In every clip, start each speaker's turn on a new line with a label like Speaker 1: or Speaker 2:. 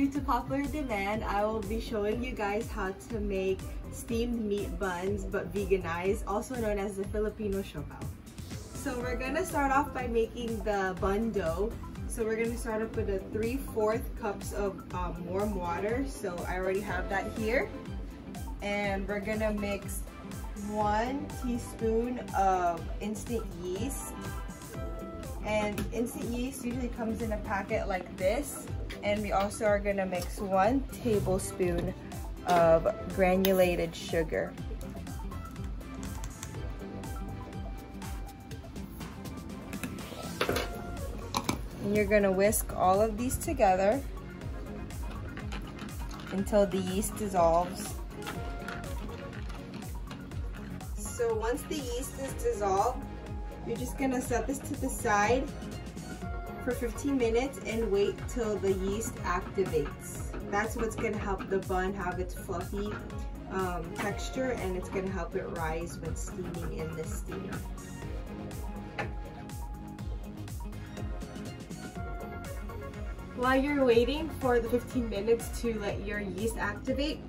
Speaker 1: due to popular demand, I will be showing you guys how to make steamed meat buns but veganized, also known as the Filipino siopao. So we're gonna start off by making the bun dough. So we're gonna start off with a 3 4 cups of um, warm water. So I already have that here. And we're gonna mix one teaspoon of instant yeast and instant yeast usually comes in a packet like this. And we also are gonna mix one tablespoon of granulated sugar. And you're gonna whisk all of these together until the yeast dissolves. So once the yeast is dissolved you're just gonna set this to the side for 15 minutes and wait till the yeast activates. That's what's gonna help the bun have its fluffy um, texture and it's gonna help it rise when steaming in the steamer. While you're waiting for the 15 minutes to let your yeast activate,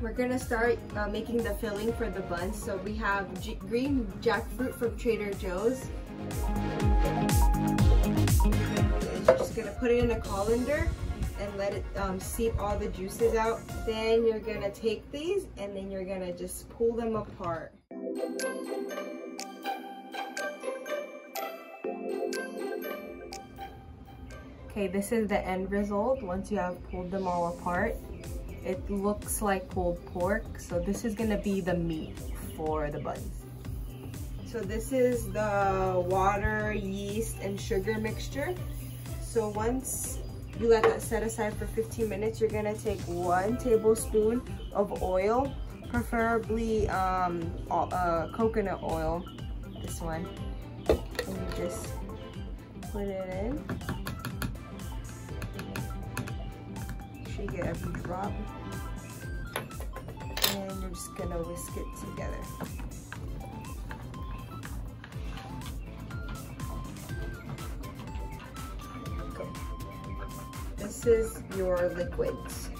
Speaker 1: we're gonna start uh, making the filling for the buns. So we have green jackfruit from Trader Joe's. You're just gonna put it in a colander and let it um, seep all the juices out. Then you're gonna take these and then you're gonna just pull them apart. Okay, this is the end result once you have pulled them all apart. It looks like pulled pork, so this is gonna be the meat for the buns. So this is the water, yeast, and sugar mixture. So once you let that set aside for 15 minutes, you're gonna take one tablespoon of oil, preferably um, uh, coconut oil, this one. And you just put it in. Sure you get every drop and you're just gonna whisk it together. This is your liquids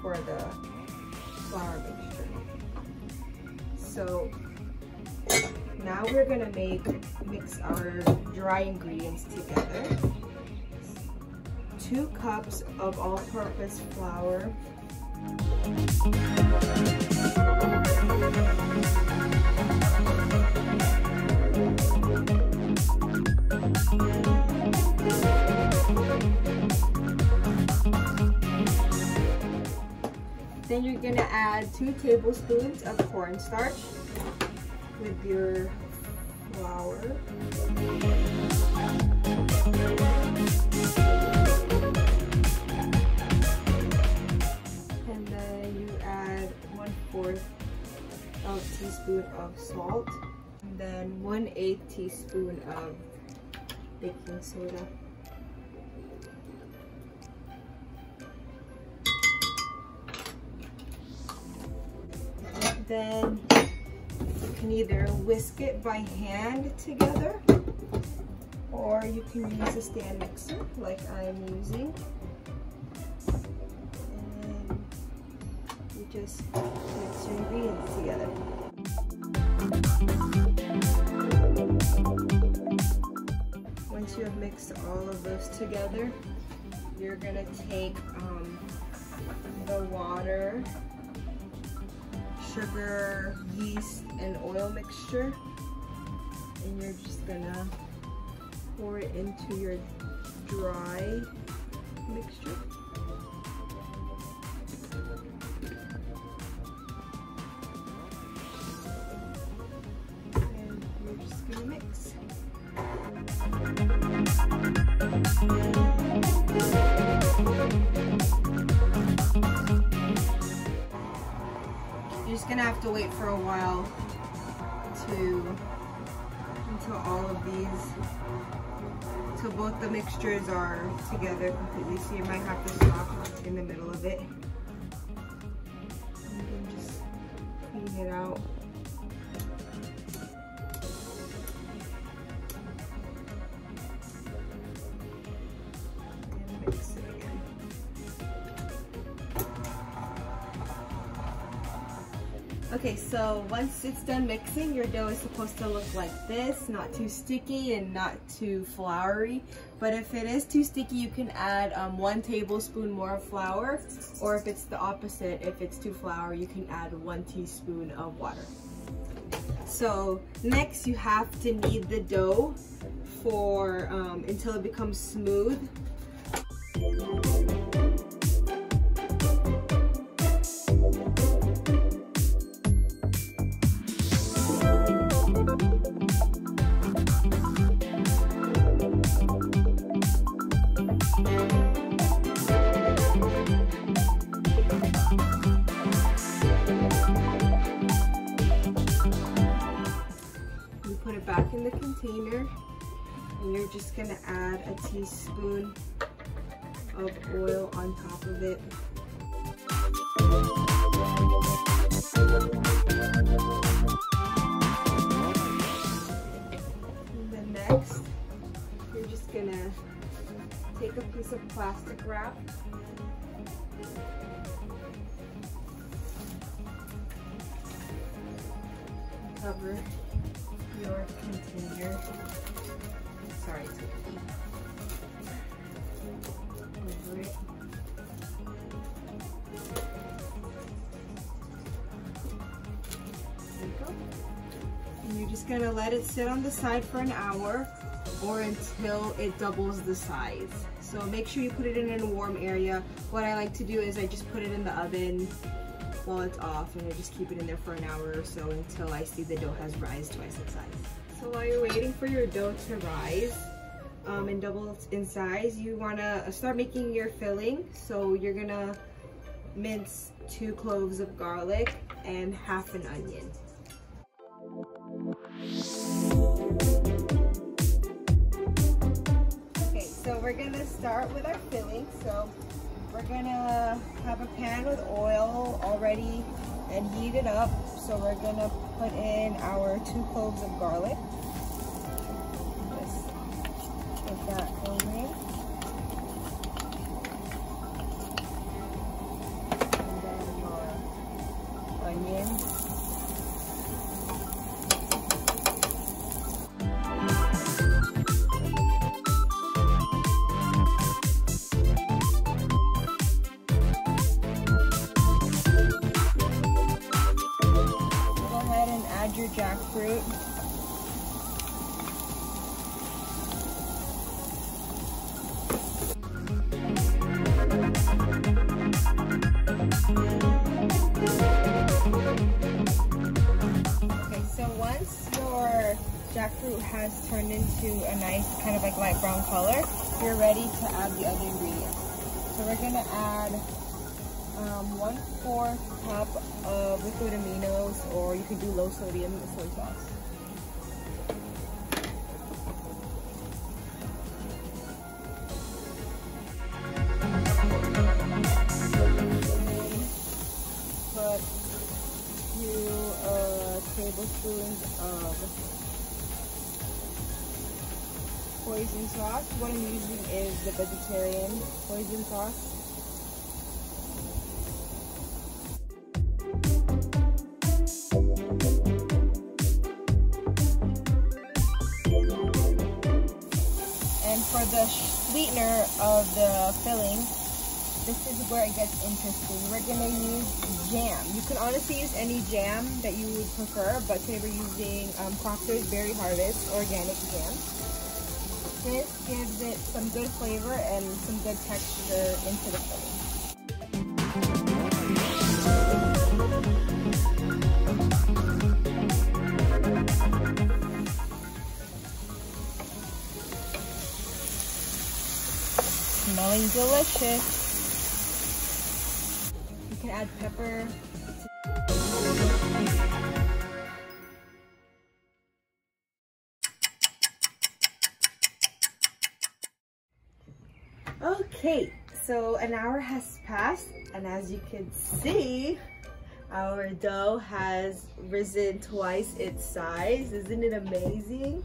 Speaker 1: for the flour mixture. So now we're gonna make mix our dry ingredients together. Two cups of all-purpose flour then you're gonna add two tablespoons of cornstarch with your flour. 1 8 teaspoon of baking soda. Then you can either whisk it by hand together or you can use a stand mixer like I'm using. And you just mix your ingredients together. Once you have mixed all of those together, you're gonna take um, the water, sugar, yeast, and oil mixture, and you're just gonna pour it into your dry mixture. To wait for a while to until all of these until both the mixtures are together completely. So you might have to stop in the middle of it. Just clean it out Okay, so once it's done mixing, your dough is supposed to look like this, not too sticky and not too floury. But if it is too sticky, you can add um, one tablespoon more of flour. Or if it's the opposite, if it's too floury, you can add one teaspoon of water. So next you have to knead the dough for um, until it becomes smooth. Just gonna add a teaspoon of oil on top of it. And then next, you're just gonna take a piece of plastic wrap cover your container. Sorry. And you're just gonna let it sit on the side for an hour or until it doubles the size. So make sure you put it in a warm area. What I like to do is I just put it in the oven while it's off and I just keep it in there for an hour or so until I see the dough has rise twice its size. So while you're waiting for your dough to rise um, and double in size, you wanna start making your filling. So you're gonna mince two cloves of garlic and half an onion. Okay, so we're gonna start with our filling. So we're gonna have a pan with oil already and heat it up. So we're gonna put in our two cloves of garlic. Jackfruit. Okay, so once your jackfruit has turned into a nice kind of like light brown color, you're ready to add the other ingredients. So we're gonna add um, one fourth cup of liquid aminos, or could do low sodium soy sauce. Put two uh, tablespoons of hoisin sauce. What I'm using is the vegetarian hoisin sauce. For the sweetener of the filling, this is where it gets interesting. We're gonna use jam. You can honestly use any jam that you would prefer, but today we're using um, Berry Harvest organic jam. This gives it some good flavor and some good texture into the filling. Smelling delicious. You can add pepper. Okay, so an hour has passed and as you can see, our dough has risen twice its size. Isn't it amazing?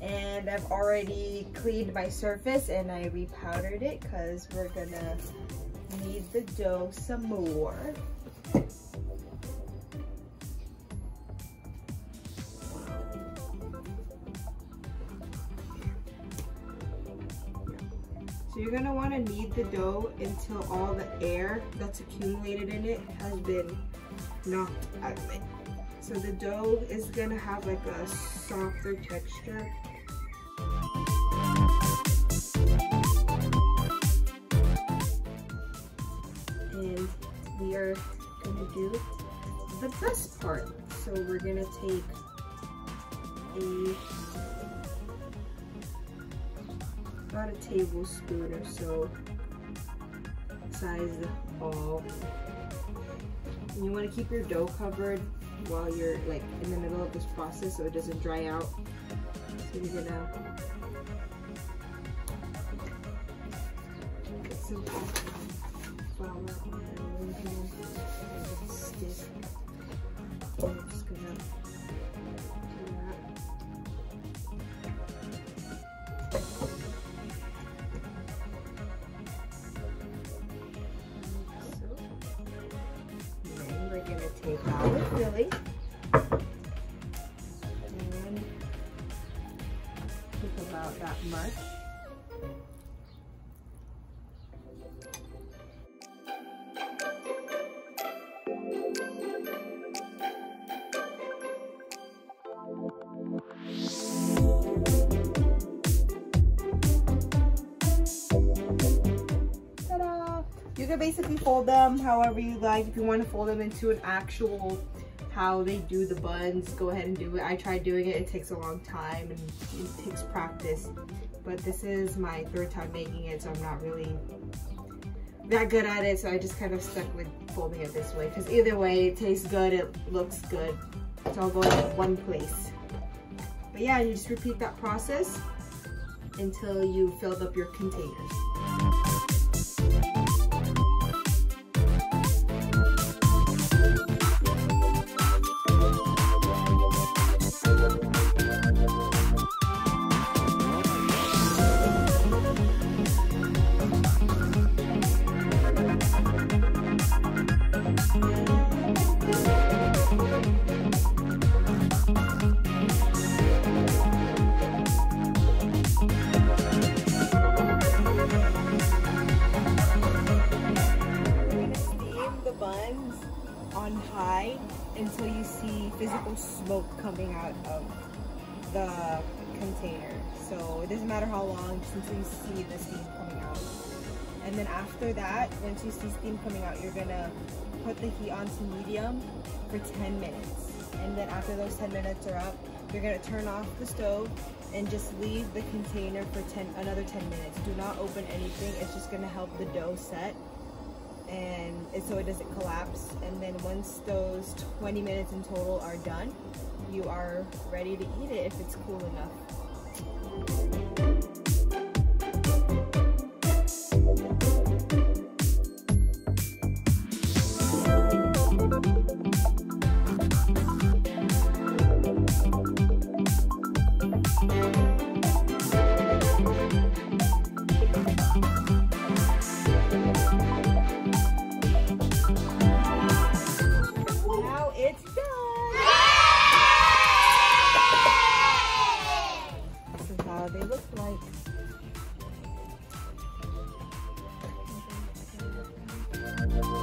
Speaker 1: and I've already cleaned my surface and I repowdered it because we're gonna knead the dough some more. So you're gonna wanna knead the dough until all the air that's accumulated in it has been knocked out of it. So the dough is gonna have like a softer texture are gonna do the best part. So we're gonna take a about a tablespoon or so size ball. And you want to keep your dough covered while you're like in the middle of this process so it doesn't dry out. So you're gonna get some flour on and can basically fold them however you like. If you want to fold them into an actual how they do the buns, go ahead and do it. I tried doing it. It takes a long time and it takes practice. But this is my third time making it, so I'm not really that good at it. So I just kind of stuck with folding it this way. Because either way, it tastes good, it looks good. It's all going in one place. But yeah, you just repeat that process until you filled up your containers. The container. So it doesn't matter how long, since you see the steam coming out. And then after that, once you see steam coming out, you're gonna put the heat on to medium for 10 minutes. And then after those 10 minutes are up, you're gonna turn off the stove and just leave the container for 10 another 10 minutes. Do not open anything. It's just gonna help the dough set and so it doesn't collapse. And then once those 20 minutes in total are done, you are ready to eat it if it's cool enough.
Speaker 2: Go